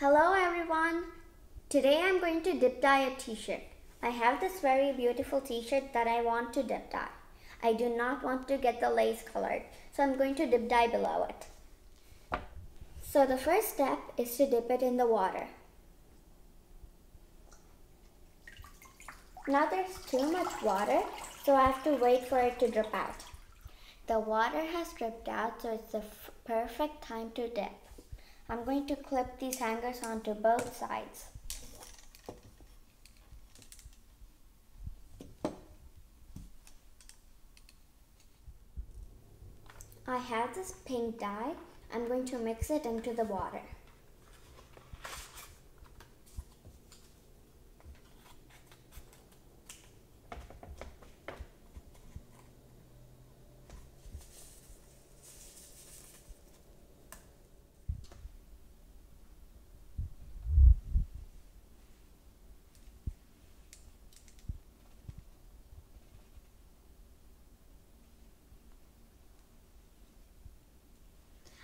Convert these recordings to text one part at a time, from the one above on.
Hello everyone. Today I'm going to dip dye a t-shirt. I have this very beautiful t-shirt that I want to dip dye. I do not want to get the lace colored, so I'm going to dip dye below it. So the first step is to dip it in the water. Now there's too much water, so I have to wait for it to drip out. The water has dripped out, so it's the perfect time to dip. I'm going to clip these hangers onto both sides. I have this pink dye. I'm going to mix it into the water.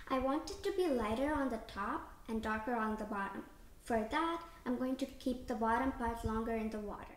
I want it to be lighter on the top and darker on the bottom. For that, I'm going to keep the bottom part longer in the water.